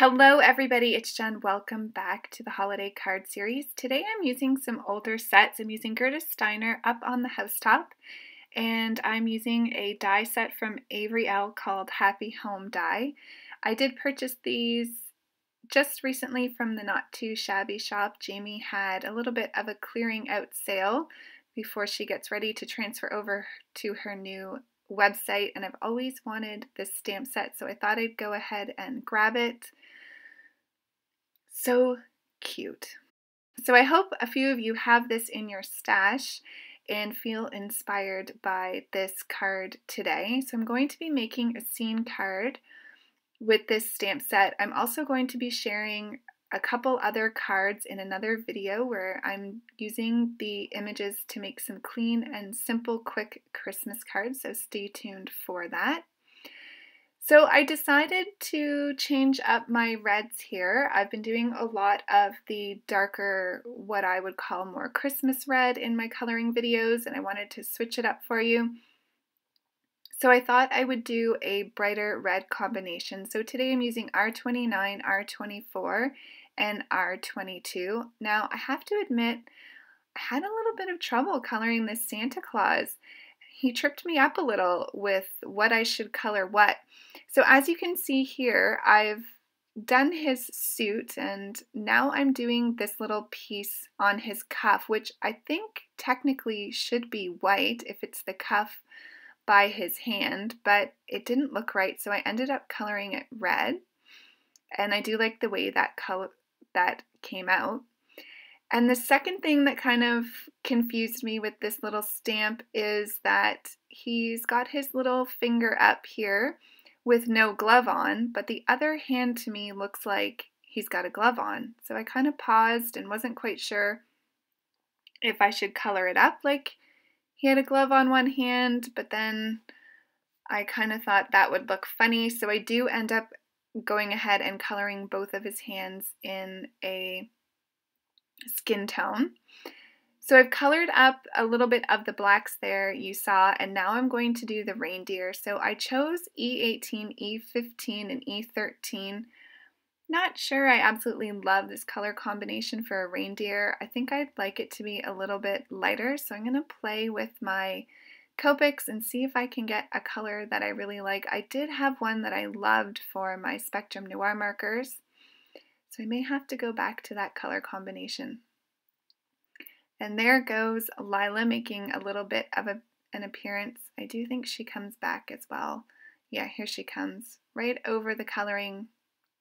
Hello, everybody. It's Jen. Welcome back to the holiday card series. Today I'm using some older sets. I'm using Gerda Steiner up on the housetop, and I'm using a die set from Avery Elle called Happy Home Die. I did purchase these just recently from the Not Too Shabby shop. Jamie had a little bit of a clearing out sale before she gets ready to transfer over to her new website and I've always wanted this stamp set so I thought I'd go ahead and grab it. So cute. So I hope a few of you have this in your stash and feel inspired by this card today. So I'm going to be making a scene card with this stamp set. I'm also going to be sharing a couple other cards in another video where I'm using the images to make some clean and simple quick Christmas cards, so stay tuned for that. So I decided to change up my reds here. I've been doing a lot of the darker, what I would call more Christmas red in my coloring videos, and I wanted to switch it up for you. So I thought I would do a brighter red combination. So today I'm using R29, R24, and R22. Now I have to admit, I had a little bit of trouble coloring this Santa Claus. He tripped me up a little with what I should color what. So as you can see here, I've done his suit and now I'm doing this little piece on his cuff, which I think technically should be white if it's the cuff by his hand, but it didn't look right, so I ended up coloring it red. And I do like the way that color that came out. And the second thing that kind of confused me with this little stamp is that he's got his little finger up here with no glove on, but the other hand to me looks like he's got a glove on. So I kind of paused and wasn't quite sure if I should color it up like he had a glove on one hand, but then I kind of thought that would look funny. So I do end up going ahead and coloring both of his hands in a skin tone. So I've colored up a little bit of the blacks there you saw, and now I'm going to do the reindeer. So I chose E18, E15, and E13. Not sure I absolutely love this color combination for a reindeer. I think I'd like it to be a little bit lighter, so I'm going to play with my Copics and see if I can get a color that I really like. I did have one that I loved for my Spectrum Noir markers, so I may have to go back to that color combination. And there goes Lila making a little bit of a, an appearance. I do think she comes back as well. Yeah, here she comes, right over the coloring.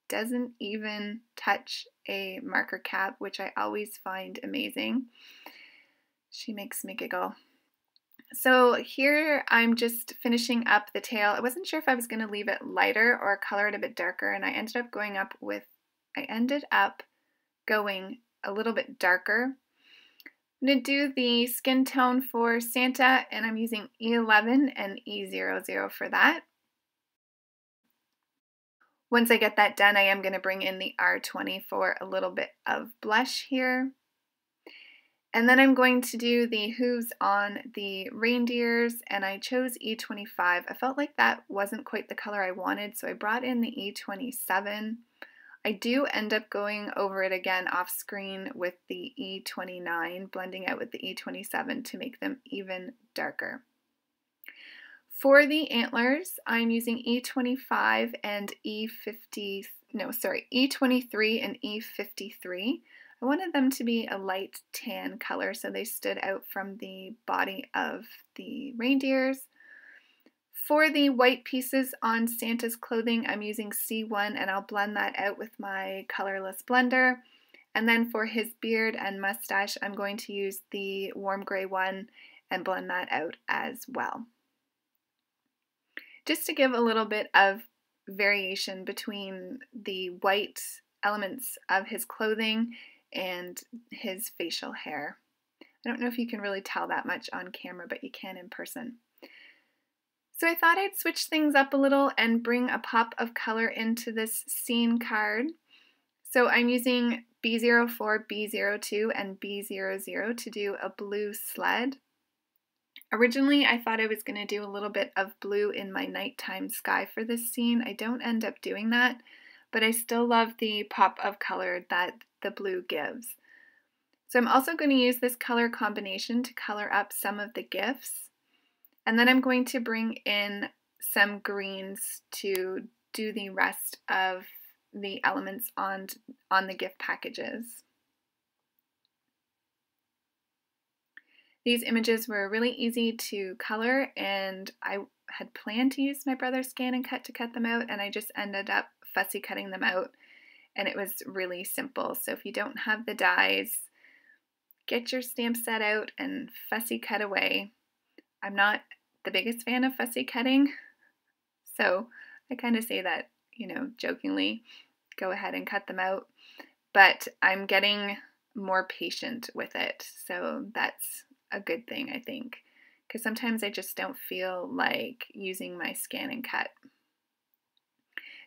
Doesn't even touch a marker cap, which I always find amazing. She makes me giggle. So here I'm just finishing up the tail. I wasn't sure if I was going to leave it lighter or color it a bit darker, and I ended up going up with, I ended up going a little bit darker I'm going to do the skin tone for Santa, and I'm using E11 and E00 for that. Once I get that done, I am going to bring in the R20 for a little bit of blush here. And then I'm going to do the hooves on the reindeers, and I chose E25. I felt like that wasn't quite the color I wanted, so I brought in the E27. I do end up going over it again off screen with the E29, blending out with the E27 to make them even darker. For the antlers, I'm using E25 and E50, no, sorry, E23 and E53. I wanted them to be a light tan color so they stood out from the body of the reindeers. For the white pieces on Santa's clothing, I'm using C1 and I'll blend that out with my colorless blender. And then for his beard and mustache, I'm going to use the warm gray one and blend that out as well. Just to give a little bit of variation between the white elements of his clothing and his facial hair. I don't know if you can really tell that much on camera, but you can in person. So I thought I'd switch things up a little and bring a pop of color into this scene card. So I'm using B04, B02, and B00 to do a blue sled. Originally, I thought I was going to do a little bit of blue in my nighttime sky for this scene. I don't end up doing that, but I still love the pop of color that the blue gives. So I'm also going to use this color combination to color up some of the gifts. And then I'm going to bring in some greens to do the rest of the elements on, on the gift packages. These images were really easy to color and I had planned to use my brother's scan and cut to cut them out and I just ended up fussy cutting them out and it was really simple. So if you don't have the dies, get your stamp set out and fussy cut away. I'm not the biggest fan of fussy cutting, so I kind of say that, you know, jokingly, go ahead and cut them out. But I'm getting more patient with it, so that's a good thing, I think, because sometimes I just don't feel like using my scan and cut.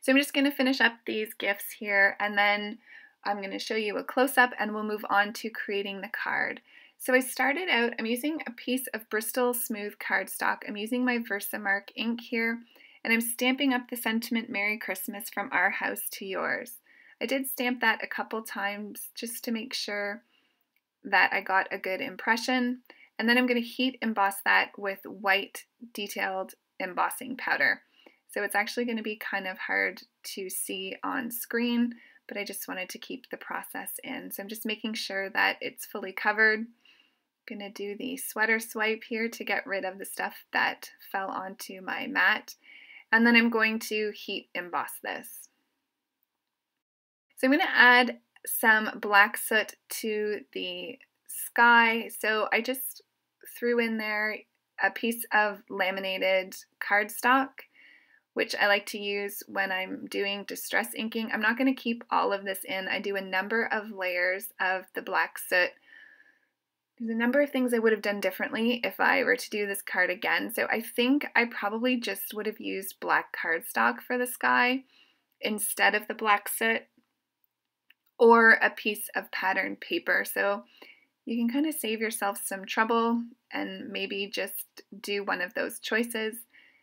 So I'm just going to finish up these gifts here and then I'm going to show you a close-up and we'll move on to creating the card. So I started out, I'm using a piece of Bristol Smooth cardstock. I'm using my Versamark ink here and I'm stamping up the sentiment Merry Christmas from our house to yours. I did stamp that a couple times just to make sure that I got a good impression. And then I'm going to heat emboss that with white detailed embossing powder. So it's actually going to be kind of hard to see on screen, but I just wanted to keep the process in. So I'm just making sure that it's fully covered. I'm going to do the sweater swipe here to get rid of the stuff that fell onto my mat. And then I'm going to heat emboss this. So I'm going to add some black soot to the sky. So I just threw in there a piece of laminated cardstock, which I like to use when I'm doing distress inking. I'm not going to keep all of this in. I do a number of layers of the black soot. There's a number of things I would have done differently if I were to do this card again. So I think I probably just would have used black cardstock for the sky instead of the black soot or a piece of patterned paper. So you can kind of save yourself some trouble and maybe just do one of those choices.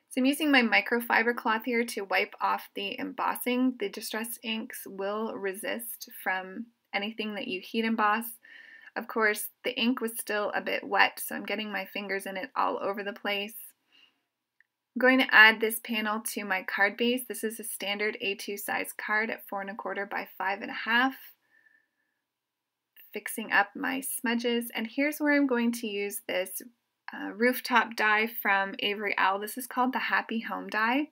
So I'm using my microfiber cloth here to wipe off the embossing. The Distress inks will resist from anything that you heat emboss. Of course, the ink was still a bit wet, so I'm getting my fingers in it all over the place. I'm going to add this panel to my card base. This is a standard A2 size card at four and a quarter by five and a half fixing up my smudges. And here's where I'm going to use this uh, rooftop die from Avery Elle. This is called the Happy Home die.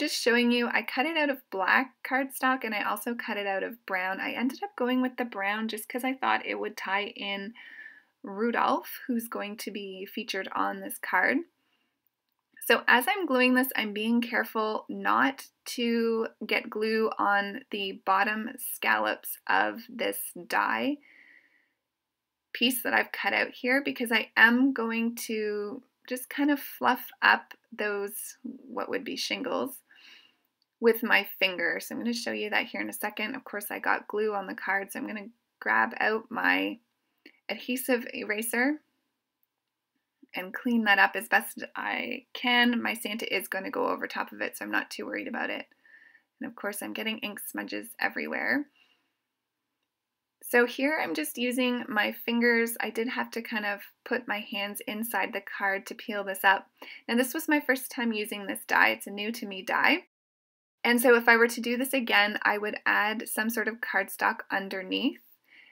Just showing you, I cut it out of black cardstock and I also cut it out of brown. I ended up going with the brown just because I thought it would tie in Rudolph, who's going to be featured on this card. So as I'm gluing this, I'm being careful not to get glue on the bottom scallops of this die piece that I've cut out here because I am going to just kind of fluff up those, what would be shingles, with my finger. So I'm going to show you that here in a second. Of course, I got glue on the card, so I'm going to grab out my adhesive eraser and clean that up as best I can. My Santa is going to go over top of it, so I'm not too worried about it. And of course, I'm getting ink smudges everywhere. So here I'm just using my fingers. I did have to kind of put my hands inside the card to peel this up. Now this was my first time using this die. It's a new to me die. And so if I were to do this again, I would add some sort of cardstock underneath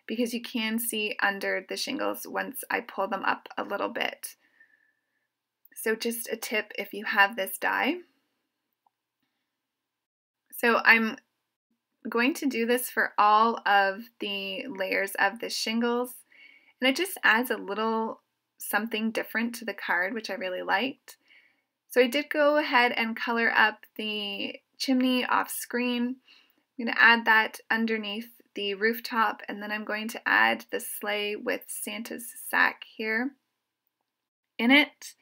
because you can see under the shingles once I pull them up a little bit. So just a tip if you have this die. So I'm going to do this for all of the layers of the shingles and it just adds a little something different to the card which I really liked. So I did go ahead and color up the chimney off screen. I'm going to add that underneath the rooftop and then I'm going to add the sleigh with Santa's sack here in it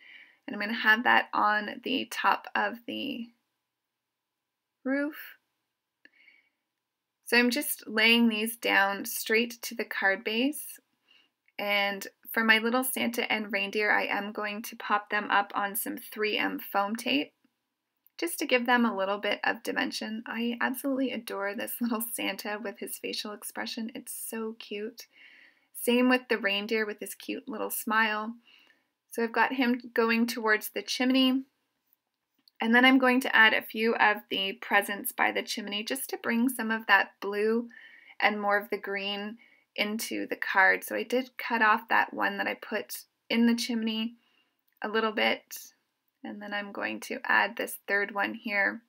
and I'm going to have that on the top of the roof. So I'm just laying these down straight to the card base. And for my little Santa and reindeer, I am going to pop them up on some 3M foam tape. Just to give them a little bit of dimension. I absolutely adore this little Santa with his facial expression. It's so cute. Same with the reindeer with his cute little smile. So I've got him going towards the chimney. And then I'm going to add a few of the presents by the chimney just to bring some of that blue and more of the green into the card. So I did cut off that one that I put in the chimney a little bit. And then I'm going to add this third one here.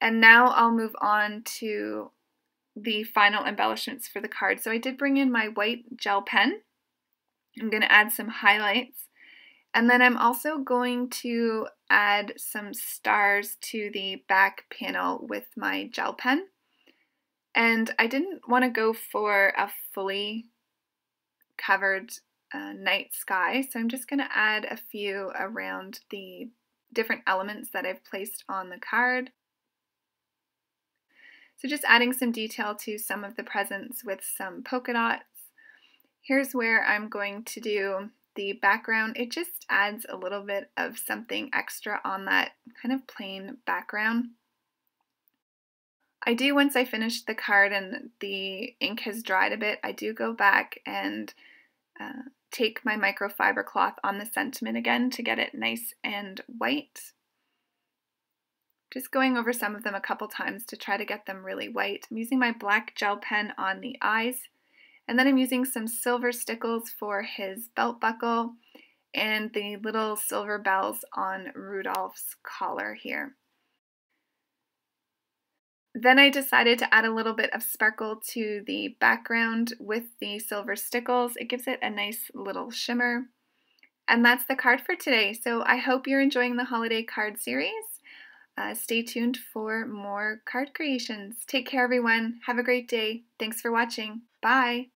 And now I'll move on to the final embellishments for the card. So I did bring in my white gel pen. I'm going to add some highlights. And then I'm also going to add some stars to the back panel with my gel pen. And I didn't want to go for a fully covered uh, night sky, so I'm just going to add a few around the different elements that I've placed on the card. So just adding some detail to some of the presents with some polka dots. Here's where I'm going to do the background. It just adds a little bit of something extra on that kind of plain background. I do, once I finish the card and the ink has dried a bit, I do go back and uh, take my microfiber cloth on the sentiment again to get it nice and white. Just going over some of them a couple times to try to get them really white. I'm using my black gel pen on the eyes, and then I'm using some silver stickles for his belt buckle and the little silver bells on Rudolph's collar here. Then I decided to add a little bit of sparkle to the background with the silver stickles. It gives it a nice little shimmer. And that's the card for today. So I hope you're enjoying the holiday card series. Uh, stay tuned for more card creations. Take care, everyone. Have a great day. Thanks for watching. Bye.